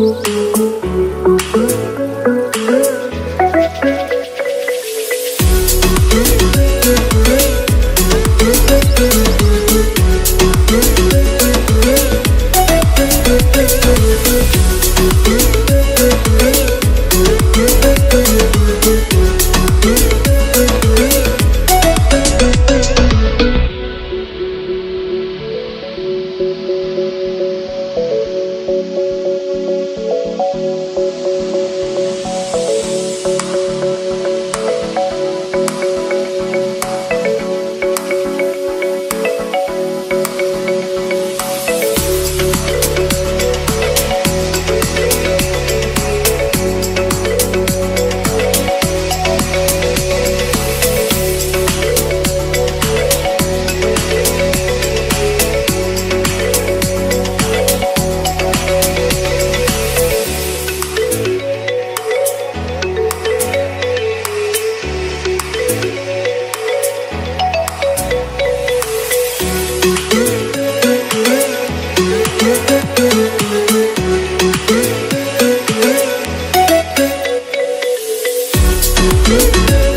Ooh. Música